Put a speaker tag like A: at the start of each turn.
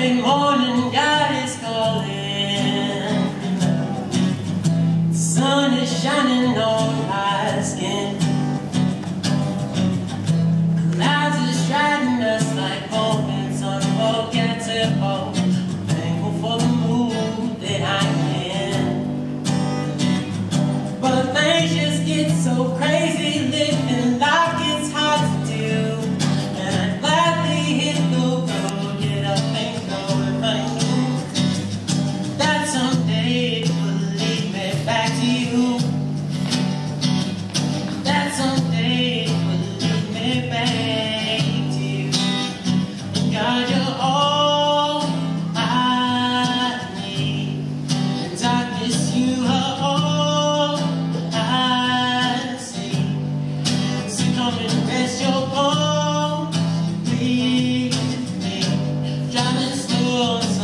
A: Saturday morning, God is calling. Sun is shining on my skin. Clouds are striding us like moments unforgettable. Thankful for the mood that I'm in. But things just get so crazy. Living. because